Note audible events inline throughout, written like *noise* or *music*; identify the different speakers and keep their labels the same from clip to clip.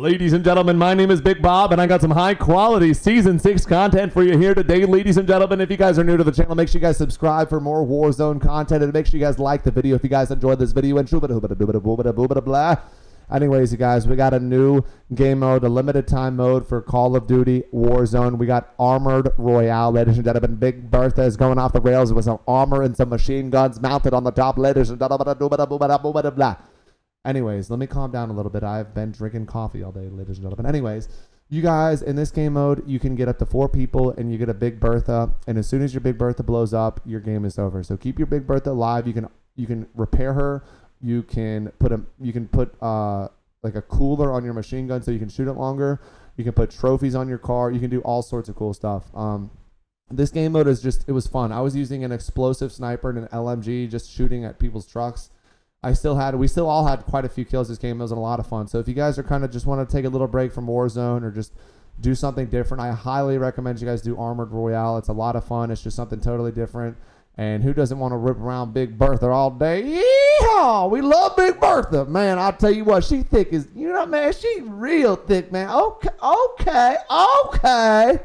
Speaker 1: Ladies and gentlemen, my name is Big Bob, and I got some high quality season six content for you here today. Ladies and gentlemen, if you guys are new to the channel, make sure you guys subscribe for more Warzone content, and make sure you guys like the video if you guys enjoyed this video. And blah. Anyways, you guys, we got a new game mode, a limited time mode for Call of Duty Warzone. We got Armored Royale, ladies and gentlemen. Big Bertha is going off the rails with some armor and some machine guns mounted on the top, ladies and gentlemen. Anyways, let me calm down a little bit. I've been drinking coffee all day, ladies and gentlemen. Anyways, you guys, in this game mode, you can get up to four people and you get a Big Bertha. And as soon as your Big Bertha blows up, your game is over. So keep your Big Bertha alive. You can you can repair her. You can put a you can put uh like a cooler on your machine gun so you can shoot it longer. You can put trophies on your car. You can do all sorts of cool stuff. Um, this game mode is just it was fun. I was using an explosive sniper and an LMG, just shooting at people's trucks. I still had we still all had quite a few kills this game. It was a lot of fun. So if you guys are kind of just want to take a little break from Warzone or just do something different, I highly recommend you guys do Armored Royale. It's a lot of fun. It's just something totally different. And who doesn't want to rip around Big Bertha all day? Yeehaw! We love Big Bertha, man. I'll tell you what, she thick is. You know, man, she real thick, man. Okay, okay, okay.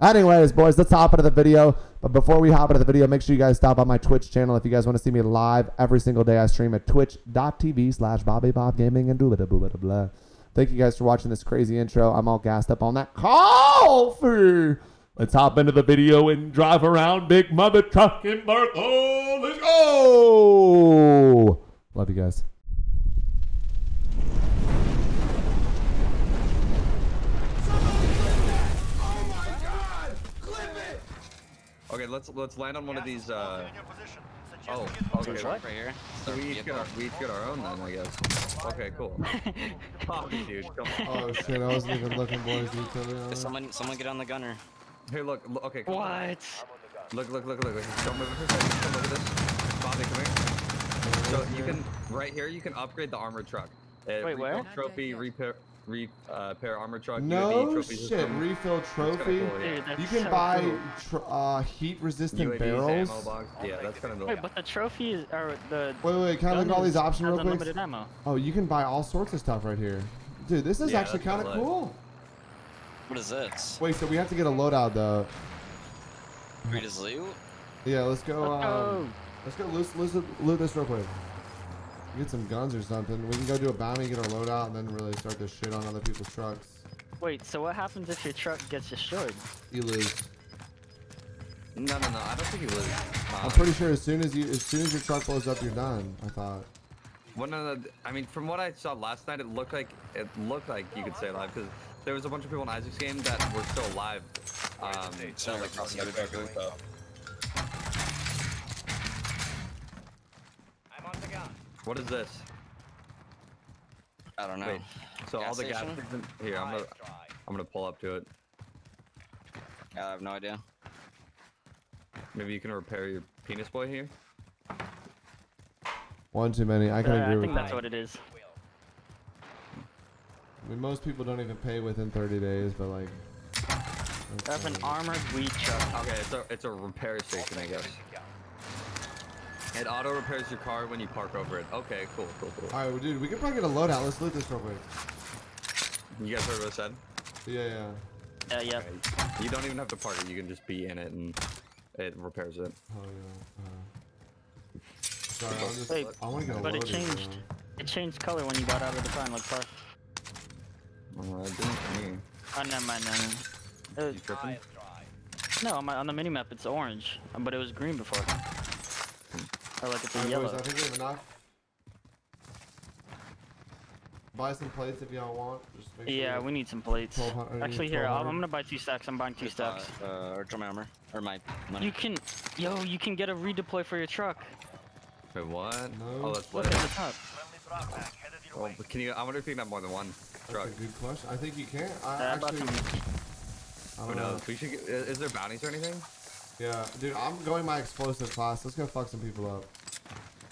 Speaker 1: Anyways, boys, let's hop into the video. But before we hop into the video, make sure you guys stop on my Twitch channel if you guys want to see me live every single day. I stream at twitch.tv slash Bobby Bob and blah, blah, blah, blah. Thank you guys for watching this crazy intro. I'm all gassed up on that coffee. Let's hop into the video and drive around Big Mother Trucking Bertha. Let's go. Love you guys.
Speaker 2: Okay, let's let's land on one of these. Uh, oh, okay.
Speaker 3: What? Right here.
Speaker 2: So we each get our we each get our own then, I guess. Okay, cool. *laughs* oh, dude, come on.
Speaker 1: Oh shit! I wasn't even looking, boys. You tell uh,
Speaker 3: Someone, someone get on the gunner.
Speaker 2: Here, look. look okay. Come on.
Speaker 3: What?
Speaker 2: Look, look, look, look. look. Don't move it for a second. Come look at this. Bobby, come here. So you can right here. You can upgrade the armored truck. Uh,
Speaker 3: Wait, where?
Speaker 2: Trophy, repair, re, uh, repair armored truck.
Speaker 1: No
Speaker 2: trophy
Speaker 1: shit,
Speaker 2: system.
Speaker 1: refill trophy.
Speaker 2: cool, yeah.
Speaker 3: Dude,
Speaker 1: You can
Speaker 3: so
Speaker 1: buy
Speaker 3: cool.
Speaker 1: uh, heat resistant
Speaker 2: UAVs,
Speaker 1: barrels.
Speaker 2: ammo box. Yeah, that's kind of the.
Speaker 3: Wait, but the trophies are the.
Speaker 1: Wait, wait, can I look at all these options real quick?
Speaker 3: ammo.
Speaker 1: Oh, you can buy all sorts of stuff right here. Dude, this is
Speaker 2: Yeah,
Speaker 1: actually kind
Speaker 2: kinda
Speaker 1: cool.
Speaker 4: What is this?
Speaker 1: Wait, so we have to get a loadout though.
Speaker 4: Read his loot?
Speaker 1: Yeah, let's go.
Speaker 3: Let's
Speaker 1: Um,
Speaker 3: go.
Speaker 1: let's go loot, loot, loot this real quick. Get some guns or something. We can go do a bounty, get our loadout, and then really start to shit on other people's trucks.
Speaker 3: Wait, so what happens if your truck gets destroyed?
Speaker 1: You lose.
Speaker 2: No, no, no. I don't think you lose.
Speaker 1: I'm pretty sure as soon as you, as soon as your truck blows up, you're done. I thought.
Speaker 2: One of the, I mean, from what I saw last night, it looked like it looked like you could stay alive because there was a bunch of people in Isaac's game that were still alive. Um,
Speaker 4: So like
Speaker 2: what is this?
Speaker 4: I don't know.
Speaker 2: Wait, so all
Speaker 4: Gas
Speaker 2: the gas
Speaker 4: station?
Speaker 2: stations- here, I'm gonna, I'm gonna pull up to it.
Speaker 4: I have no idea.
Speaker 2: Maybe you can repair your penis boy here.
Speaker 1: One too many. I can
Speaker 3: Uh,
Speaker 1: agree
Speaker 3: I
Speaker 1: with
Speaker 3: think
Speaker 1: that.
Speaker 3: that's what it is.
Speaker 1: I mean, most people don't even pay within 30 days, but like.
Speaker 3: I
Speaker 1: that's
Speaker 3: have an armored weed truck.
Speaker 2: Okay, it's a, it's a repair station, I guess. It auto repairs your car when you park over it. Okay, cool, cool, cool.
Speaker 1: All right, well, dude, we can probably get a loadout. Let's loot this real quick.
Speaker 2: You guys heard what I said?
Speaker 1: Yeah, yeah.
Speaker 3: Yeah, yeah.
Speaker 2: Okay. You don't even have to park it. You can just be in it and it repairs it.
Speaker 1: Oh yeah. Uh, sorry, I'm just.
Speaker 3: Wait,
Speaker 1: I want to get a
Speaker 3: but it changed.
Speaker 1: bro.
Speaker 3: It changed color when you got out of the car and like park.
Speaker 2: Oh, it didn't for me.
Speaker 3: Oh, never mind, never mind. It was-
Speaker 2: You tripping?
Speaker 3: no, on, my, on the mini map it's orange, um, but it was green before. Or like it's a
Speaker 1: Alright,
Speaker 3: yellow.
Speaker 1: boys, I think we have enough. Buy some plates if y'all want. Just make sure
Speaker 3: Yeah,
Speaker 1: you-
Speaker 3: we need some plates. Actually, here, I'm, gonna buy two stacks. I'm buying two
Speaker 4: It's, uh,
Speaker 3: stacks.
Speaker 4: Uh, or drum hammer. Or my money.
Speaker 3: You can, yo, you can get a redeploy for your truck.
Speaker 2: Wait, what?
Speaker 1: No.
Speaker 2: Oh, that's
Speaker 3: Look at the top.
Speaker 2: Oh, but can you? I wonder if you can have more than one truck.
Speaker 1: That's a good question. I think you can. I
Speaker 3: Uh,
Speaker 1: actually. I
Speaker 2: Who
Speaker 1: don't know.
Speaker 2: knows? We should. Get, is, is there bounties or anything?
Speaker 1: Yeah, dude, I'm going my explosive class. Let's go fuck some people up.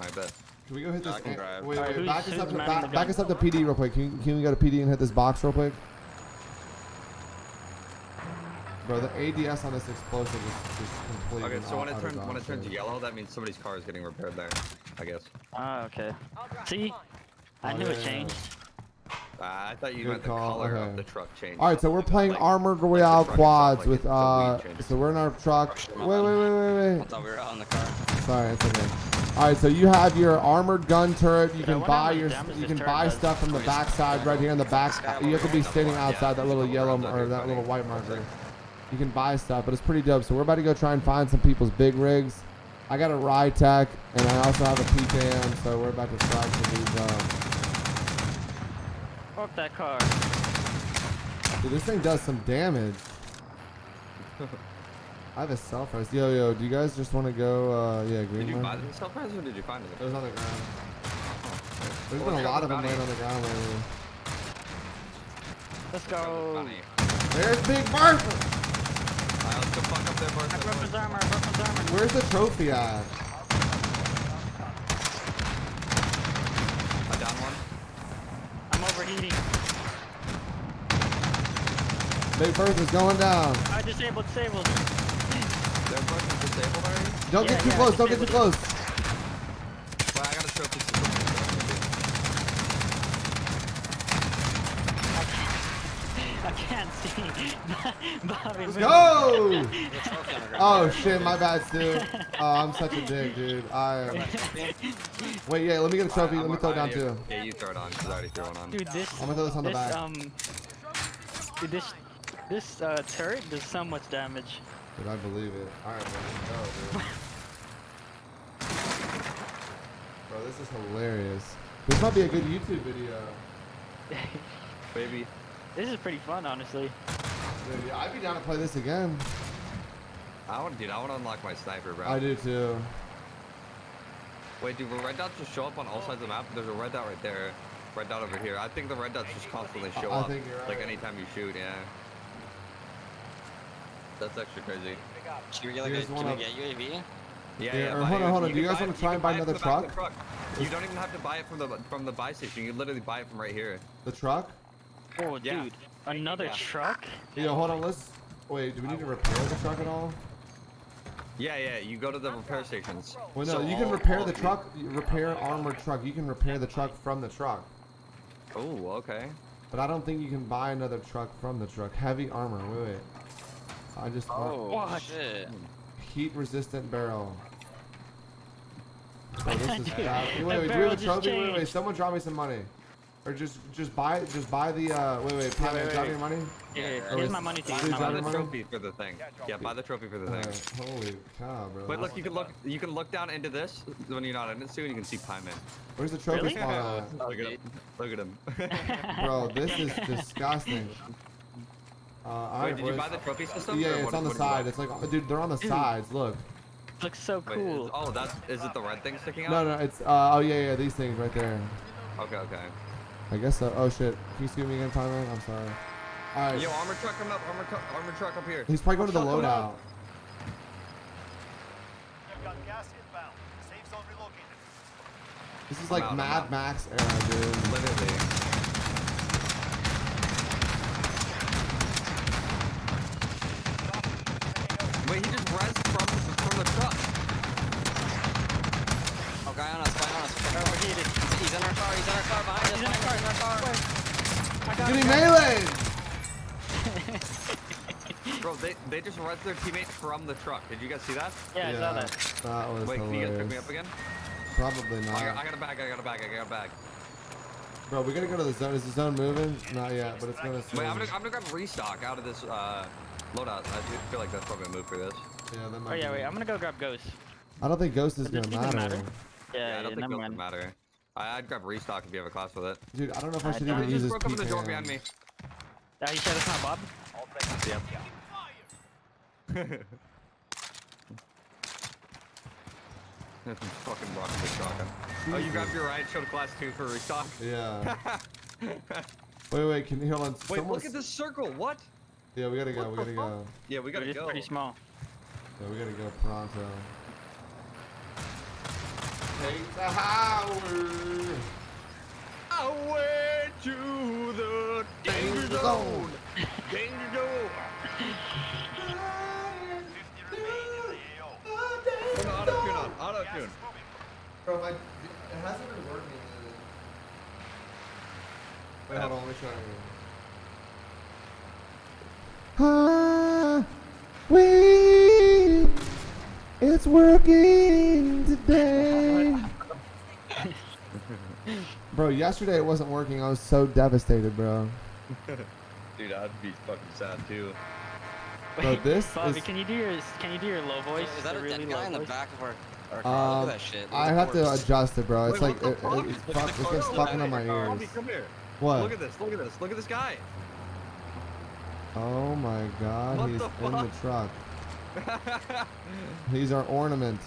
Speaker 2: I bet.
Speaker 1: Can we go hit
Speaker 4: I
Speaker 1: this?
Speaker 4: can drive.
Speaker 1: Wait,
Speaker 3: Alright,
Speaker 1: wait, back us up to back,
Speaker 3: the
Speaker 1: back us up to PD real quick. Can, can we go to PD and hit this box real quick? Bro, the ADS on this explosive is just completely.
Speaker 2: Okay, so when it
Speaker 1: utter
Speaker 2: turns when it turns yellow, that means somebody's car is getting repaired there. I guess.
Speaker 3: Ah, okay. See? I knew it changed.
Speaker 2: Uh, I thought you
Speaker 1: Good
Speaker 2: meant the
Speaker 1: call,
Speaker 2: color
Speaker 1: okay.
Speaker 2: of the truck changed.
Speaker 1: All right, so we're playing
Speaker 2: like-
Speaker 1: Armored Royale
Speaker 2: truck itself,
Speaker 1: quads
Speaker 2: like,
Speaker 1: with uh. So we're in our truck. Wait,
Speaker 4: Wait,
Speaker 1: wait, wait, wait,
Speaker 4: I thought we were out in the car.
Speaker 1: Sorry, it's okay. All right, so you have your armored gun turret. You can buy your you can buy stuff from the backside right here in the back. You have to be standing outside that little yellow or that little white marker. You can buy stuff, but it's pretty dope. So we're about to go try and find some people's big rigs. I got a Rytec, and I also have a PKM, so we're about to try some of these. Uh,
Speaker 3: Fuck that car.
Speaker 1: dude, this thing does some damage. *laughs* I have a self res. Yo, yo, do you guys just want to go? Uh, yeah, green
Speaker 2: Did you buy the self res or did you find it?
Speaker 1: It was on the ground. There's
Speaker 2: Well,
Speaker 1: been a lot of them
Speaker 2: Bounty.
Speaker 1: laying on the ground lately.
Speaker 3: Let's go.
Speaker 1: There's Big Bertha!
Speaker 2: Alright, let's go fuck up their
Speaker 3: I broke his armor. I broke his armor.
Speaker 1: Where's the trophy at?
Speaker 2: I down one.
Speaker 3: I'm overheating.
Speaker 1: Big Bertha's going down.
Speaker 3: I disabled, disabled.
Speaker 2: Their Bertha's disabled already?
Speaker 1: Don't
Speaker 3: Yeah,
Speaker 1: get too
Speaker 3: yeah,
Speaker 1: close, don't get too close.
Speaker 2: Well, I got a trophy.
Speaker 3: I can't see. *laughs* Bobby,
Speaker 1: Let's go!
Speaker 4: There's a trophy on the ground.
Speaker 1: Oh shit, my bad, Stu. Oh, I'm such a dick, dude. I *laughs* wait, yeah. Let me get a trophy. Let me throw it down too.
Speaker 2: Yeah, you throw it on. 'cause I already threw one on.
Speaker 3: Dude, this.
Speaker 1: I'm gonna throw this on the
Speaker 3: this,
Speaker 1: back.
Speaker 3: Um, dude, this this uh, turret does so much damage.
Speaker 1: Dude, I believe it. All right, man, let's go, dude. Bro, this is hilarious. This might be a good YouTube video. *laughs*
Speaker 2: Baby.
Speaker 3: This is pretty fun, honestly.
Speaker 1: Dude, yeah, I'd be down to play this again.
Speaker 2: I want, dude. I want to unlock my sniper, bro.
Speaker 1: I do too.
Speaker 2: Wait, dude, will red dots just show up on all sides of the map? There's a red dot right there. Red dot over here. I think the red dots just constantly show
Speaker 1: I
Speaker 2: up.
Speaker 1: think you're
Speaker 2: Like anytime you shoot, yeah. That's actually crazy.
Speaker 4: Should we get like
Speaker 1: Here's
Speaker 4: a,
Speaker 1: one
Speaker 4: can
Speaker 1: of-
Speaker 4: we get UAV?
Speaker 2: Yeah,
Speaker 1: Yeah,
Speaker 2: yeah.
Speaker 1: or hold on, hold on. Do you
Speaker 2: can
Speaker 1: guys wanna try and
Speaker 2: can
Speaker 1: buy another
Speaker 2: from the back of the
Speaker 1: truck?
Speaker 2: You don't even have to buy it from the from the buy station. You literally buy it from right here.
Speaker 1: The truck?
Speaker 3: Oh, oh
Speaker 2: Yeah.
Speaker 3: dude, another
Speaker 2: Yeah.
Speaker 3: truck?
Speaker 1: Yo, hold on. Let's. Wait, do we need to repair the truck at all?
Speaker 2: Yeah, yeah. You go to the repair stations.
Speaker 1: Well, no.
Speaker 2: So
Speaker 1: you can
Speaker 2: all-
Speaker 1: repair
Speaker 2: all
Speaker 1: the
Speaker 2: of
Speaker 1: truck. you Repair armored truck. You can repair the truck from the truck.
Speaker 2: Oh, okay.
Speaker 1: But I don't think you can buy another truck from the truck. Heavy armor. Wait, wait. I just.
Speaker 4: Oh,
Speaker 3: What?
Speaker 4: shit.
Speaker 1: Heat resistant barrel. *laughs* Oh, this is
Speaker 3: Dude,
Speaker 1: bad. Wait, wait, do we have a trophy? Wait, wait, someone drop me some money. Or just, just buy, just buy the. Uh, wait, wait, Pat,
Speaker 3: wait,
Speaker 1: drop
Speaker 3: wait.
Speaker 1: me your money.
Speaker 3: Here,
Speaker 4: Yeah,
Speaker 3: here's my money to you.
Speaker 2: Buy the
Speaker 3: money.
Speaker 1: money.
Speaker 2: trophy for the thing. Yeah, buy the trophy for the thing.
Speaker 1: Alright, holy cow, bro.
Speaker 2: Wait, look, you can look. You can look down into this when you're not in it soon. You can see Pyman.
Speaker 1: Where's the trophy
Speaker 3: Really?
Speaker 1: spawn
Speaker 2: Look at him. Look at him. *laughs*
Speaker 1: Bro, this is disgusting. *laughs* Uh,
Speaker 2: Wait,
Speaker 1: right,
Speaker 2: did you buy the trophy system?
Speaker 1: Yeah,
Speaker 2: or
Speaker 1: it's
Speaker 2: what-
Speaker 1: on the
Speaker 2: what did you buy?
Speaker 1: side. It's like, oh, dude, they're on the sides. Look.
Speaker 3: Looks so cool.
Speaker 2: is- oh, that's is it the red thing sticking out?
Speaker 1: No, no, it's. Uh, oh yeah, yeah, these things right there.
Speaker 2: Okay, okay.
Speaker 1: I guess so. Oh shit. Can you see me again, Tyler? I'm sorry. All right.
Speaker 2: Yo, armor truck coming up. Armor, cu- armor truck up here.
Speaker 1: He's probably going to the loadout.
Speaker 2: up.
Speaker 5: You've got gas inbound. Safe zone relocated.
Speaker 1: This is like
Speaker 2: I'm out, I'm
Speaker 1: Mad. Max era, dude.
Speaker 2: Literally. Wait, he just res from from the truck.
Speaker 4: Oh, guy on us, guy on us.
Speaker 3: Overheated.
Speaker 4: He's in our car, he's in our car, behind us,
Speaker 3: He's in our
Speaker 4: behind us,
Speaker 3: car.
Speaker 4: in our car.
Speaker 3: I got
Speaker 1: Getting
Speaker 3: him.
Speaker 1: melee! *laughs*
Speaker 2: Bro, they they just res their teammate from the truck. Did you guys see that?
Speaker 3: Yeah, I saw that.
Speaker 1: That was
Speaker 2: Wait, can you guys pick me up again?
Speaker 1: Probably
Speaker 2: I got,
Speaker 1: not.
Speaker 2: I got a bag. I got a bag. I got a bag.
Speaker 1: Bro, we gotta go to the zone. Is the zone moving? Not yet, but it's gonna
Speaker 2: Wait. I'm gonna I'm gonna grab restock out of this uh loadout. I do feel like that's probably a move for this.
Speaker 1: Yeah, that
Speaker 3: Oh yeah,
Speaker 1: be-
Speaker 3: wait, I'm gonna go grab Ghost.
Speaker 1: I don't think Ghost is gonna matter.
Speaker 3: matter?
Speaker 2: Yeah,
Speaker 3: Yeah,
Speaker 2: I don't think
Speaker 3: never
Speaker 2: it
Speaker 3: mind.
Speaker 2: would matter. I, I'd grab restock if you have a class with it.
Speaker 1: Dude, I don't know if I
Speaker 3: I
Speaker 1: should
Speaker 3: don't-
Speaker 1: even
Speaker 2: He
Speaker 1: use
Speaker 2: just broke open the door behind me.
Speaker 3: Ah, you said it's not Bob?
Speaker 5: All friendly.
Speaker 2: Yep. *laughs* fucking rocking the shotgun. Oh, you grabbed your right, showed class two for restock.
Speaker 1: Yeah. *laughs* wait, wait, can you hold on?
Speaker 2: Wait,
Speaker 1: Someone
Speaker 2: look at this circle. What?
Speaker 1: Yeah, we gotta go.
Speaker 2: What
Speaker 1: We gotta
Speaker 2: fuck?
Speaker 1: go.
Speaker 2: Yeah, we gotta
Speaker 3: It's
Speaker 2: go.
Speaker 3: pretty small.
Speaker 1: Yeah, we gotta go pronto. Take the highway.
Speaker 2: Away to the danger
Speaker 1: Danger
Speaker 2: zone. Danger zone.
Speaker 5: 50 remain in the AO.
Speaker 2: Put an auto tune on. Auto tune.
Speaker 1: Bro, my, it hasn't been working. Wait, hold on. Let me Ah, we, it's working today. *laughs* bro, yesterday it wasn't working. I was so devastated, bro.
Speaker 2: Dude, I'd be fucking sad too.
Speaker 1: Bro, *laughs* this
Speaker 3: Bobby,
Speaker 1: is.
Speaker 3: can you do your can you do your low voice?
Speaker 4: Is that
Speaker 3: the
Speaker 4: a
Speaker 3: really
Speaker 4: dead guy in the back of our, our car?
Speaker 1: Um,
Speaker 4: Look at that shit. Look
Speaker 1: I
Speaker 4: at the
Speaker 1: have to adjust it, bro. It's
Speaker 2: Wait,
Speaker 1: like
Speaker 2: what
Speaker 1: it,
Speaker 2: the fuck?
Speaker 1: it, it's,
Speaker 2: Look
Speaker 1: fuck,
Speaker 2: at
Speaker 1: it's gets fucking on my
Speaker 2: Bobby,
Speaker 1: ears.
Speaker 2: come here.
Speaker 1: What?
Speaker 2: Look at this. Look at this. Look at this guy.
Speaker 1: Oh my god,
Speaker 2: What
Speaker 1: he's
Speaker 2: the
Speaker 1: in the truck. *laughs* He's our ornament.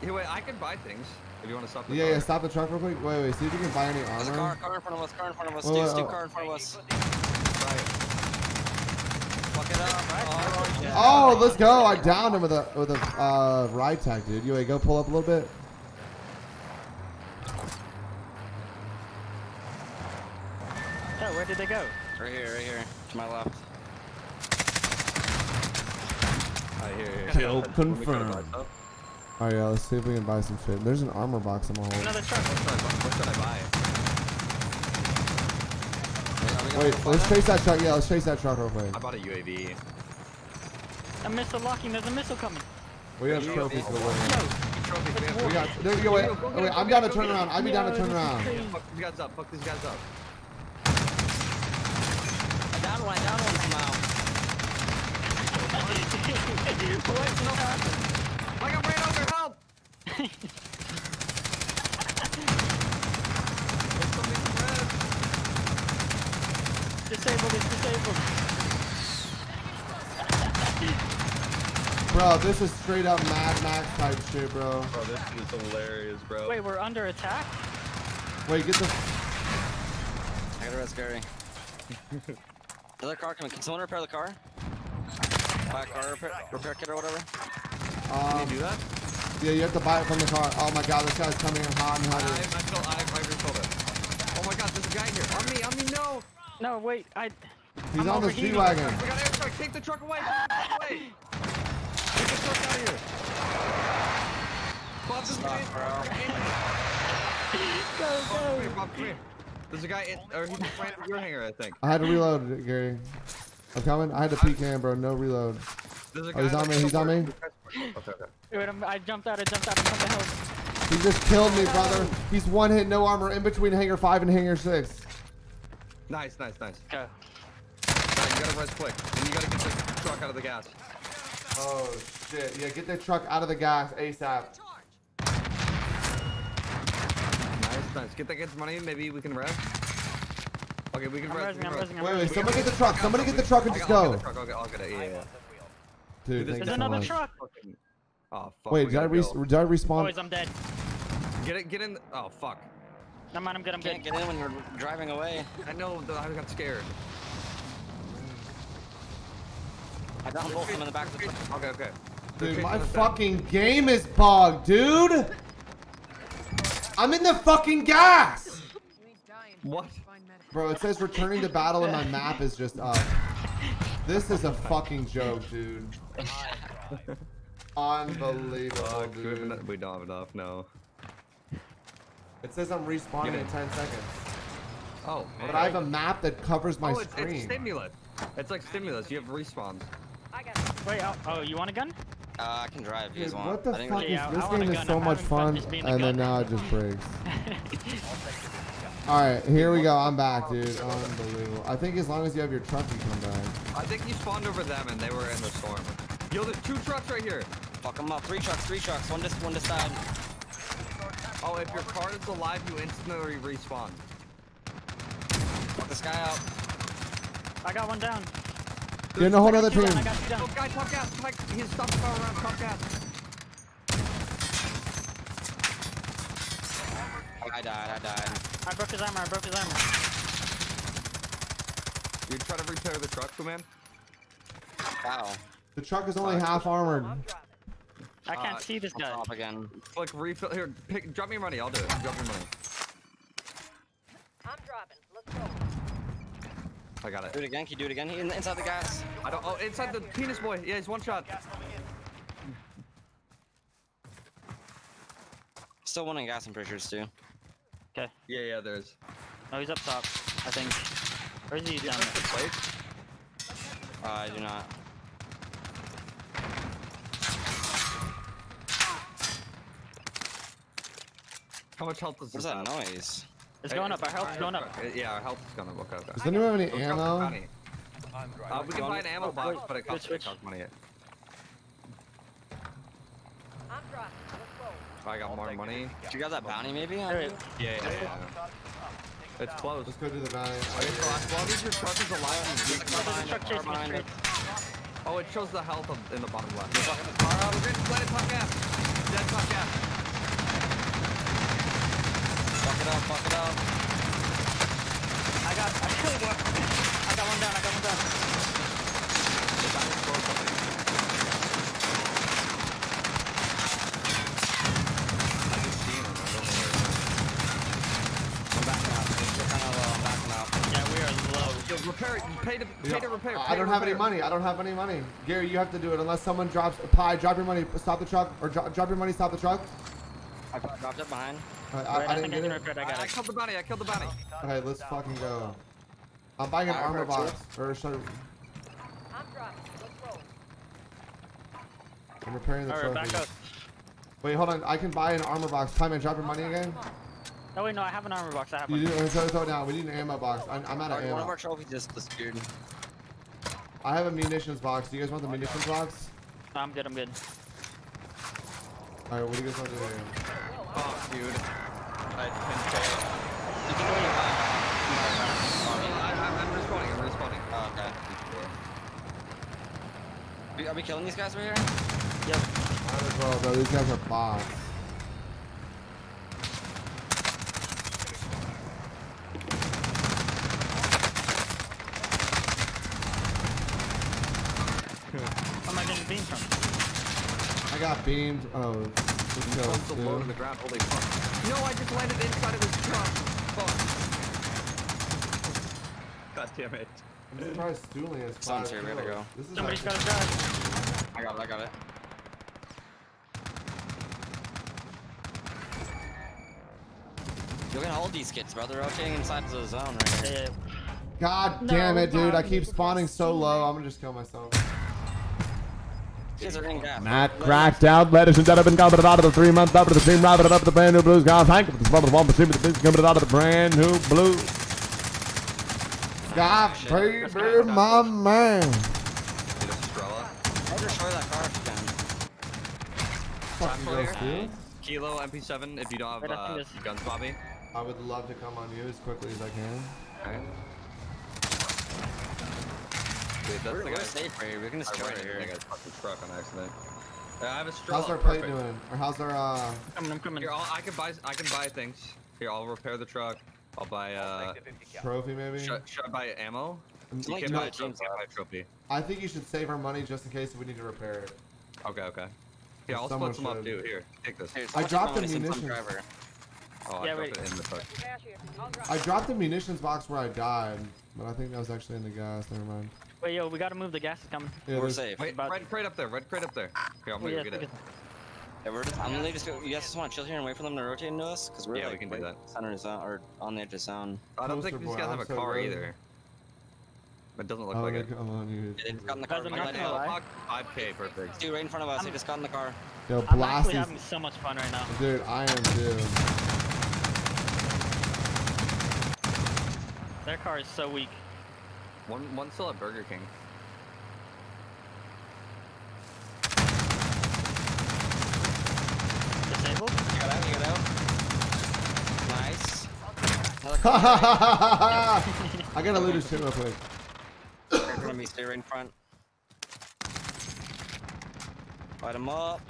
Speaker 2: Hey, wait, I can buy things. If you want to stop the
Speaker 1: Yeah,
Speaker 2: car.
Speaker 1: yeah, stop the truck real quick. Wait, wait, see if you can buy any
Speaker 4: There's a car,
Speaker 1: armor.
Speaker 4: car in front of us, car in front of us.
Speaker 1: Wait,
Speaker 4: Steve,
Speaker 1: wait,
Speaker 4: Steve,
Speaker 1: oh.
Speaker 4: car in front of us.
Speaker 2: Right.
Speaker 4: Fuck it up. Oh, yeah.
Speaker 1: Oh, let's go. I downed him with a with a uh, Rytec, dude. You wait, go pull up a little bit.
Speaker 3: Oh, where did they go?
Speaker 4: Right here, right here. To my left.
Speaker 2: I hear you.
Speaker 1: Kill
Speaker 2: Let me try to buy
Speaker 1: confirmed.
Speaker 2: stuff.
Speaker 1: Oh yeah, let's see if we can buy some shit. There's an armor box I'm gonna hold.
Speaker 3: Another truck.
Speaker 2: What should I buy? What should I buy?
Speaker 4: Are
Speaker 1: Wait, let's
Speaker 4: find
Speaker 1: chase that truck. Yeah, let's chase that truck real quick.
Speaker 2: I bought a UAV.
Speaker 3: A missile locking. There's a missile coming.
Speaker 1: We got trophies to win.
Speaker 2: Trophy, man.
Speaker 1: We got. There, yo, wait,
Speaker 2: Go get
Speaker 1: wait, I'm
Speaker 2: go
Speaker 1: down
Speaker 2: get
Speaker 1: to turn around. I'd be down to turn around.
Speaker 2: Fuck these guys up. Fuck these guys up.
Speaker 4: I down one, I down one somehow.
Speaker 2: I got ran over. Help! There's somebody in red.
Speaker 3: Disabled is disabled.
Speaker 1: Bro, this is straight up Mad Max type shit, bro.
Speaker 2: Bro, this is hilarious, bro.
Speaker 3: Wait, we're under attack?
Speaker 1: Wait, get the.
Speaker 4: I gotta rest Gary. *laughs* Another car coming. Can someone repair the car? Buy a car repair, repair kit or whatever?
Speaker 2: Can
Speaker 1: Um,
Speaker 2: you do that?
Speaker 1: yeah, you have to buy it from the car. Oh my god, this guy's coming in hot and
Speaker 2: I, I,
Speaker 1: heavy.
Speaker 2: I, I refilled it. Oh my god, there's a guy here. On me, on me, no!
Speaker 3: No, wait. I.
Speaker 1: He's
Speaker 3: I'm
Speaker 1: on the
Speaker 3: overheating.
Speaker 1: G wagon.
Speaker 2: We got airstrike. Take the truck away. Take the truck away. Take the truck out of here. Bob, there's a guy.
Speaker 4: Stop, bro.
Speaker 3: Go,
Speaker 2: Bob, come
Speaker 3: go.
Speaker 2: here, Bob, come here. There's a guy in, or he's ran into your hangar, I think.
Speaker 1: I had to reload it, Gary. I'm coming. I had to peek in, bro. No reload.
Speaker 2: There's a
Speaker 1: Oh, he's on me, he's on me.
Speaker 2: Okay, okay.
Speaker 3: Wait, I'm, I jumped out. I jumped out. I'm coming help.
Speaker 1: He just killed me, brother. He's one hit, no armor, in between hangar five and hangar six.
Speaker 2: Nice, nice, nice.
Speaker 3: Go.
Speaker 2: Alright, you gotta res quick. And you gotta get the truck out of the gas.
Speaker 1: Oh shit! Yeah, get that truck out of the gas ASAP.
Speaker 2: Nice, nice. Get that gets money, maybe we can rest. Okay, we can
Speaker 3: I'm
Speaker 2: res. we
Speaker 3: resing. I'm
Speaker 2: res.
Speaker 3: resing. I'm
Speaker 1: Wait, wait.
Speaker 3: resing.
Speaker 1: Somebody get the truck. Somebody get the truck and just
Speaker 2: get- I'll
Speaker 1: go.
Speaker 2: get the truck, I'll get, I'll get it. Yeah, yeah, yeah.
Speaker 1: Dude,
Speaker 2: Dude, this
Speaker 1: you
Speaker 3: There's
Speaker 1: so
Speaker 3: another
Speaker 1: much.
Speaker 3: truck.
Speaker 2: Oh fuck.
Speaker 1: Wait, did I,
Speaker 2: gotta
Speaker 1: res-
Speaker 2: go.
Speaker 1: did I respawn?
Speaker 3: Boys, I'm dead.
Speaker 2: Get it, get in. Oh fuck.
Speaker 3: Never mind. I'm good. I'm
Speaker 4: Can't
Speaker 3: good.
Speaker 4: get in when you're driving away.
Speaker 2: I know. th- I got scared.
Speaker 4: I down both of them in the back of the truck.
Speaker 2: Okay, okay.
Speaker 1: Dude, my
Speaker 2: chasing us down.
Speaker 1: fucking game is bugged, dude. I'm in the fucking gas.
Speaker 2: What?
Speaker 1: Bro, it says returning to battle and my map is just up. This is a fucking joke, dude. Unbelievable,
Speaker 2: Fuck, we, have
Speaker 1: dude.
Speaker 2: eno- we don't have enough. No.
Speaker 1: It says I'm respawning in
Speaker 2: in.
Speaker 1: 10 seconds.
Speaker 2: Oh.
Speaker 1: But I have a map that covers my
Speaker 2: oh, it's, it's stimulus. It's like stimulus. You have respawns.
Speaker 3: Wait. Oh, oh, you want a gun?
Speaker 4: Uh, I can drive if you guys want.
Speaker 1: what the
Speaker 4: I
Speaker 1: fuck is
Speaker 3: Yeah,
Speaker 1: this
Speaker 3: want
Speaker 1: game is so
Speaker 3: I'm
Speaker 1: much
Speaker 3: fun
Speaker 1: fun,
Speaker 3: just being a
Speaker 1: and then now it just breaks. *laughs* All right, here we go. I'm back, dude. Unbelievable. I think as long as you have your truck, you come back.
Speaker 2: I think you spawned over them and they were in the storm. Yo, there's two trucks right here.
Speaker 4: Fuck them up. Three trucks, three trucks. One this, one this side.
Speaker 2: Oh, if your car is alive, you instantly respawn.
Speaker 4: Fuck this guy out.
Speaker 3: I got one down.
Speaker 1: Get in a whole other team.
Speaker 3: down. I got two down.
Speaker 2: Oh, guy, top gas. Top, he's stopped the around top gas.
Speaker 4: I died, I died.
Speaker 3: I broke his armor. I broke his armor.
Speaker 2: You try to repair the truck, man.
Speaker 4: Wow.
Speaker 1: The truck is only half armored.
Speaker 3: I can't
Speaker 2: Uh,
Speaker 3: see this guy.
Speaker 4: top again.
Speaker 2: Like refill here. Pick, drop me money. I'll do it. Drop me money.
Speaker 6: I'm dropping. Let's go.
Speaker 2: I got it.
Speaker 4: Do
Speaker 2: it.
Speaker 4: it again. Can you do it again? He, in, inside the gas.
Speaker 2: I don't. Oh, inside the penis boy. Yeah, he's one shot.
Speaker 4: Still one in gas, I'm pretty sure, Stu.
Speaker 3: Okay.
Speaker 2: Yeah, yeah. There's.
Speaker 3: Oh, he's up top. I think. Where's he
Speaker 2: Do
Speaker 3: down
Speaker 2: have
Speaker 3: there?
Speaker 2: the?
Speaker 4: Uh, I do not.
Speaker 2: How much health does
Speaker 4: What is
Speaker 2: this
Speaker 4: that
Speaker 2: have?
Speaker 4: noise?
Speaker 3: It's going up. Our health is going up.
Speaker 2: Uh, Yeah, our health is going up. Okay, okay.
Speaker 1: Does anyone have any
Speaker 2: Go
Speaker 1: ammo?
Speaker 2: bounty.
Speaker 5: I'm driving.
Speaker 2: Uh, we can buy an ammo
Speaker 3: Oh,
Speaker 2: box,
Speaker 3: wait,
Speaker 2: but it costs
Speaker 3: switch.
Speaker 2: costs money.
Speaker 6: I'm dropping. Let's go.
Speaker 2: I got more money.
Speaker 4: Do you got that bounty maybe? on
Speaker 3: There
Speaker 4: you?
Speaker 3: it-
Speaker 2: Yeah, yeah, yeah. It's close.
Speaker 1: Let's go do the bounty.
Speaker 2: Okay, so as long as your truck is alive, you
Speaker 3: Oh, there's truck
Speaker 4: car
Speaker 3: chasing me
Speaker 4: behind
Speaker 3: straight.
Speaker 2: Oh, it shows the health of, in the bottom left. We're fucking the car. Uh, we're getting landed top gas. Dead top gas.
Speaker 4: Fuck it up, fuck it up.
Speaker 3: I got. I killed one. I got one down. I got one down.
Speaker 2: The guy was close something. I just seen him. I don't know where he is.
Speaker 4: I'm backing up. We're kind of low. I'm backing up.
Speaker 3: Yeah, we are low.
Speaker 2: Yo, repair it. Pay to, pay to repair.
Speaker 1: I don't
Speaker 2: to
Speaker 1: have any money. I don't have any money. Gary, you have to do it unless someone drops. Pie, drop your money. Stop the truck. Or dro- drop your money. Stop the truck.
Speaker 4: I dropped it behind.
Speaker 1: I, I,
Speaker 3: I,
Speaker 1: didn't
Speaker 3: think I
Speaker 1: get it.
Speaker 3: I
Speaker 2: I,
Speaker 3: got
Speaker 2: I killed the bounty. I killed the bounty.
Speaker 1: Okay, let's fucking go. I'm buying an
Speaker 4: I
Speaker 1: armor box.
Speaker 4: too.
Speaker 1: Or should I,
Speaker 6: I'm dropping. Let's go.
Speaker 1: I'm repairing the
Speaker 3: All right,
Speaker 1: trophy.
Speaker 3: back up.
Speaker 1: Wait, hold on. I can buy an armor box. Pie, man, drop your money again.
Speaker 3: No, wait, no, I have an armor box. I have
Speaker 1: You
Speaker 3: one.
Speaker 1: do, throw, throw it down. We need an ammo box. I'm, I'm out of
Speaker 4: Alright, One of our
Speaker 1: ammo.
Speaker 4: trophies just disappeared.
Speaker 1: I have a munitions box. Do you guys want the munitions box?
Speaker 3: No, I'm good. I'm good.
Speaker 1: Alright, what do you guys want to do here?
Speaker 2: Oh, dude. I 10k.
Speaker 4: You can go in your back.
Speaker 2: I, I'm, I'm respawning. I'm respawning.
Speaker 4: Oh, okay. Are we- killing these guys right here?
Speaker 3: Yep.
Speaker 1: Might as well, bro. These guys are bots.
Speaker 3: Where am I getting beamed from?
Speaker 1: I got beamed. Oh, this
Speaker 2: Close
Speaker 1: kills,
Speaker 2: to low to the ground. Holy fuck. No, I just landed inside of his truck. Fuck. God damn it.
Speaker 1: I'm surprised Stooling has
Speaker 4: Someone's
Speaker 1: five
Speaker 4: here, we gotta
Speaker 1: kills.
Speaker 4: go.
Speaker 1: This is
Speaker 3: Somebody's
Speaker 1: actually-
Speaker 3: got a drive.
Speaker 4: I got it, I got it. You can hold these kids, bro. They're rotating inside the zone right here.
Speaker 3: Yeah, yeah.
Speaker 1: God
Speaker 6: No,
Speaker 1: damn it, dude. I keep spawning so low. I'm gonna just kill myself. Matt cracked out, ladies and gentlemen, coming out of the three month up to the team, wrapping it up to the brand new Blues. Guys, thank you for the spot of the one percent of the business coming out of the brand new Blues. Scott
Speaker 4: Shit.
Speaker 1: Baby, my man.
Speaker 2: Get a Strela.
Speaker 4: I'll destroy that car if you can.
Speaker 1: Fucking
Speaker 2: Player.
Speaker 1: go steal.
Speaker 2: Kilo MP7 if you don't have uh, guns, Bobby.
Speaker 1: I would love to come on you as quickly as I can.
Speaker 2: Okay. Dude, that's
Speaker 4: We're,
Speaker 2: the
Speaker 4: we're
Speaker 2: guy.
Speaker 4: safe right here. We can just
Speaker 2: I
Speaker 4: chill right
Speaker 2: into the
Speaker 4: here.
Speaker 2: guy's fucking truck on accident. Yeah, I have a Strela.
Speaker 1: How's our plate
Speaker 2: perfect.
Speaker 1: doing? Or how's our uh?
Speaker 3: I'm coming. I'm coming.
Speaker 2: Here, I'll, I can buy. I can buy things. Here, I'll repair the truck. I'll buy. Uh,
Speaker 5: Take the 50 cal.
Speaker 1: Trophy maybe?
Speaker 2: should, should I buy ammo? You
Speaker 4: only
Speaker 2: can't buy a trophy. Can't buy a trophy.
Speaker 1: I think you should save our money just in case we need to repair it.
Speaker 2: Okay, okay. Yeah, I'll
Speaker 1: Someone
Speaker 2: split some up too. Here, take this.
Speaker 4: Here,
Speaker 1: I dropped the
Speaker 4: my money, some
Speaker 1: munitions.
Speaker 2: Oh, I
Speaker 3: Yeah,
Speaker 2: dropped
Speaker 3: wait.
Speaker 2: it in the truck.
Speaker 6: Cash here. I'll drop.
Speaker 1: I dropped the munitions box where I died, but I think that was actually in the gas. Never mind.
Speaker 3: Wait, yo, we gotta move. The gas is coming.
Speaker 1: Yeah,
Speaker 4: We're safe.
Speaker 2: Wait,
Speaker 3: About-
Speaker 2: red crate up there. Red crate up there. Here, I'm
Speaker 3: Oh,
Speaker 2: gonna
Speaker 3: yeah,
Speaker 2: go get it.
Speaker 4: Yeah, we're just, I'm gonna just go, you guys just want to chill here and wait for them to rotate into us? Because we're
Speaker 2: Yeah, we can do that.
Speaker 4: center of zone, or on the edge of zone.
Speaker 2: I don't
Speaker 1: Poster
Speaker 2: think these
Speaker 1: boy,
Speaker 2: guys have
Speaker 1: I'm
Speaker 2: a
Speaker 1: so
Speaker 2: car
Speaker 1: good.
Speaker 2: either. It doesn't look
Speaker 1: I'm
Speaker 2: like
Speaker 1: gonna
Speaker 2: it.
Speaker 1: come on you.
Speaker 4: They just got in the car.
Speaker 3: I'm not gonna
Speaker 4: it
Speaker 3: lie.
Speaker 2: 5k, perfect.
Speaker 4: Dude, right in front of us. They
Speaker 3: I'm-
Speaker 4: just got in the car.
Speaker 1: Yo,
Speaker 3: I'm actually having so much fun right now.
Speaker 1: Dude, I am too.
Speaker 3: Their car is so weak.
Speaker 2: One, one still at Burger King.
Speaker 3: Disabled.
Speaker 4: You got out, you got out. Nice. Another car. *laughs*
Speaker 1: I gotta loot his shit real quick.
Speaker 4: They're gonna be stay right in front. Light him up.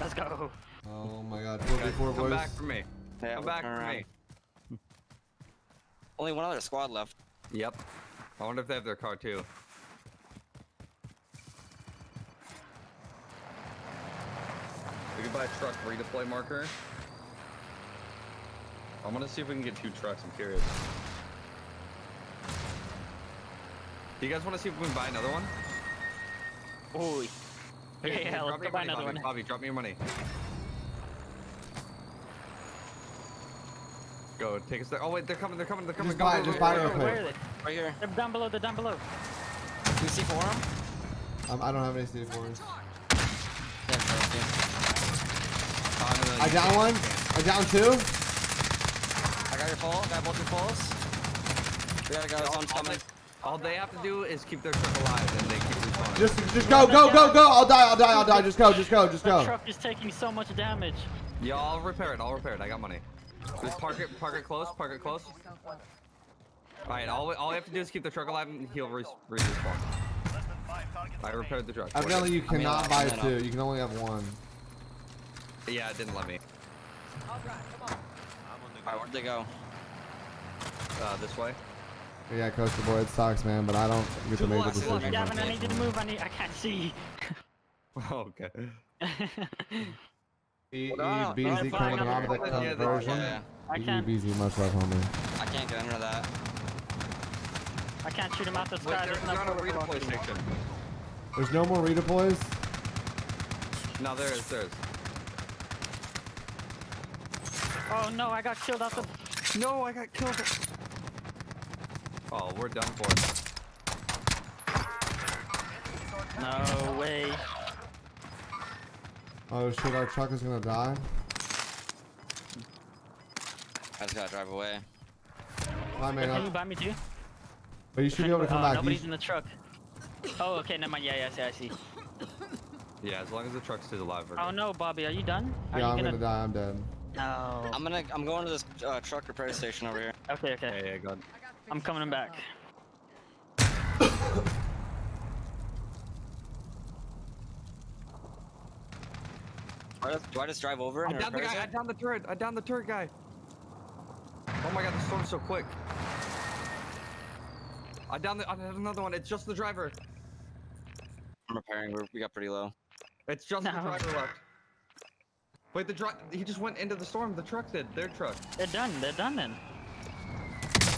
Speaker 3: Let's go.
Speaker 1: Oh my god, 4v4
Speaker 2: Come
Speaker 1: boys.
Speaker 2: back for me.
Speaker 4: Yeah,
Speaker 2: Come back for
Speaker 4: around.
Speaker 2: me. *laughs*
Speaker 4: Only one other squad left.
Speaker 2: Yep. I wonder if they have their car too. We can buy a truck redeploy marker. I'm gonna see if we can get two trucks. I'm curious. Do you guys want to see if we can buy another one?
Speaker 3: Ooh. Yeah,
Speaker 2: Here,
Speaker 3: yeah,
Speaker 2: drop
Speaker 3: let's
Speaker 2: me
Speaker 3: go buy
Speaker 2: money,
Speaker 3: another
Speaker 2: Bobby.
Speaker 3: one.
Speaker 2: Bobby, drop me your money. Go, take us there. Oh wait, they're coming, they're coming, they're coming.
Speaker 1: Just
Speaker 2: Go,
Speaker 1: buy
Speaker 2: go,
Speaker 1: it,
Speaker 2: go,
Speaker 1: just
Speaker 2: go,
Speaker 1: buy it
Speaker 2: go,
Speaker 1: real
Speaker 2: go,
Speaker 1: quick.
Speaker 3: Where are they?
Speaker 4: Right here.
Speaker 3: They're down below. They're down below.
Speaker 4: Do you see for him?
Speaker 1: Um, I don't have any C4s.
Speaker 4: Yeah, okay.
Speaker 2: I'm gonna-
Speaker 1: I down one. I down two.
Speaker 4: I got your full. Got both your fulls. We gotta go.
Speaker 2: all,
Speaker 4: Someone's
Speaker 2: all
Speaker 4: coming.
Speaker 2: they, all they have to do is keep their truck alive, and they keep respawning.
Speaker 1: Just, just go, go, go, go. I'll die. I'll die. I'll die. Just go. Just go. Just go.
Speaker 3: The truck is taking so much damage.
Speaker 2: Yeah, I'll repair it. I'll repair it. I got money. Just park it, park it close, park it close. All right, all we, all we have to do is keep the truck alive, and he'll re re respawn. I repaired the truck.
Speaker 1: Evidently, you
Speaker 4: I mean,
Speaker 1: cannot buy
Speaker 4: no, no.
Speaker 1: two. You can only have one.
Speaker 2: Yeah, it didn't let me.
Speaker 6: I'll drive. Come on.
Speaker 4: Alright, where'd they go?
Speaker 2: Uh, this way.
Speaker 1: Yeah, Coaster Boy, it sucks, man, but I don't get to
Speaker 2: To the
Speaker 1: make the
Speaker 2: left, to the left.
Speaker 1: decision.
Speaker 3: Gavin, I need you to move. I need. I can't see. *laughs*
Speaker 2: okay. *laughs*
Speaker 1: E,
Speaker 2: Well, no, no,
Speaker 1: BZ
Speaker 3: no,
Speaker 1: coming
Speaker 3: fine,
Speaker 1: around
Speaker 3: I'm
Speaker 1: with
Speaker 2: fine.
Speaker 1: the conversion.
Speaker 4: Yeah,
Speaker 3: I can't.
Speaker 1: BZ, much love, homie.
Speaker 4: I can't get under that.
Speaker 3: I can't shoot him out the
Speaker 2: Wait,
Speaker 3: sky.
Speaker 2: there's
Speaker 3: There's no
Speaker 2: not a redeploy station.
Speaker 1: There's no more redeploys?
Speaker 2: No, there is, there is.
Speaker 3: Oh no! I got killed out the.
Speaker 2: No, I got killed. Oh, we're done for.
Speaker 3: No way.
Speaker 1: Oh shit, our truck is gonna die.
Speaker 4: I just gotta drive away.
Speaker 1: Bye, man.
Speaker 3: Can you buy me too?
Speaker 1: But you should be able to come
Speaker 3: Oh,
Speaker 1: back.
Speaker 3: Nobody's
Speaker 1: sh-
Speaker 3: in the truck. Oh, okay. Never mind. Yeah, yeah, I see. I see.
Speaker 2: Yeah, as long as the truck stays alive. we're
Speaker 3: Oh
Speaker 2: good.
Speaker 3: no, Bobby, are you done? Are
Speaker 1: yeah,
Speaker 3: you
Speaker 1: I'm gonna die. I'm dead.
Speaker 3: No.
Speaker 4: I'm gonna. I'm going to this uh, truck repair station over here.
Speaker 3: Okay, okay.
Speaker 2: Yeah, yeah, go ahead.
Speaker 3: I'm coming back.
Speaker 4: Do I just, do I just drive over
Speaker 2: I
Speaker 4: and
Speaker 2: downed the
Speaker 4: repair
Speaker 2: guy. I
Speaker 4: it?
Speaker 2: downed the turret. I downed the turret guy. Oh my god, the storm's so quick. I downed the. I had another one. It's just the driver.
Speaker 4: I'm repairing. We're, we got pretty low.
Speaker 2: It's just the
Speaker 3: No.
Speaker 2: driver left. Wait, the dri- He just went into the storm. The truck did. Their truck.
Speaker 3: They're done. They're done then.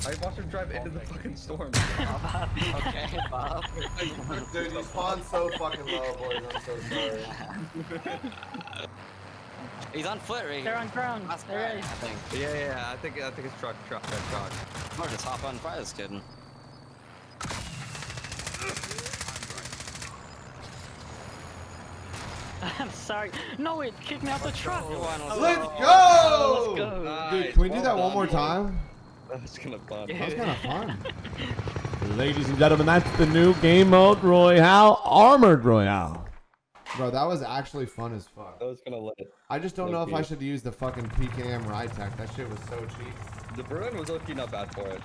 Speaker 2: I watched him drive into the fucking storm. *laughs*
Speaker 4: Okay, Bob.
Speaker 1: Dude, you spawned so fucking low, boys. I'm so sorry.
Speaker 4: He's on foot right
Speaker 3: They're
Speaker 4: here.
Speaker 3: on ground.
Speaker 4: That's
Speaker 3: They're
Speaker 4: right. I think.
Speaker 2: yeah, yeah, yeah. I think. I think it's truck. Truck. That truck.
Speaker 4: I'm gonna just hop on fire this kid. *laughs*
Speaker 3: I'm sorry. No, it kicked me out the truck.
Speaker 4: Let's
Speaker 1: Let's
Speaker 4: go.
Speaker 1: go!
Speaker 3: Let's go.
Speaker 1: Dude, can we do that one more time?
Speaker 2: That was kind of fun.
Speaker 1: That was kind of fun. Ladies and gentlemen, that's the new game mode Royale, Armored Royale. Bro, that was actually fun as fuck.
Speaker 2: That was kind of lit.
Speaker 1: I just don't know if I should use the fucking PKM Rytec. That shit was so cheap.
Speaker 2: The Bruin was looking not bad for it.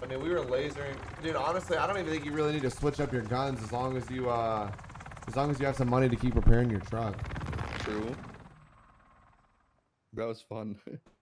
Speaker 1: I mean, we were lasering. Dude, honestly, I don't even think you really need to switch up your guns as long as you, uh, as long as you have some money to keep repairing your truck.
Speaker 2: True. That was fun. *laughs*